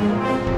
Música